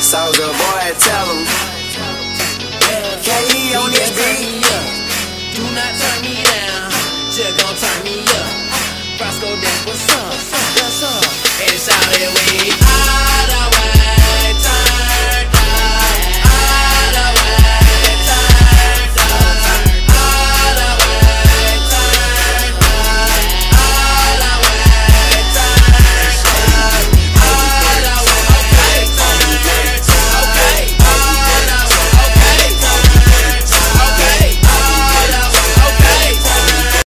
Soulja Boy, tell him. KD on this beat. Do not turn me down. Just gon' turn me up. Roscoe, that's what's up.